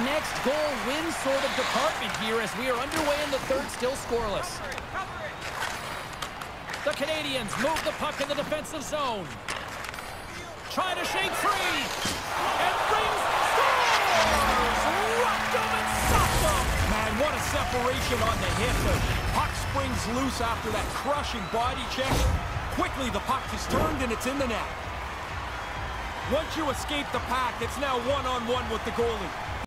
next goal win sort of department here as we are underway in the third, still scoreless. The Canadiens move the puck in the defensive zone. Trying to shake free. And brings scores! Rocked and socked them! Man, what a separation on the hit. The puck springs loose after that crushing body check. Quickly, the puck is turned and it's in the net. Once you escape the pack, it's now one on one with the goalie.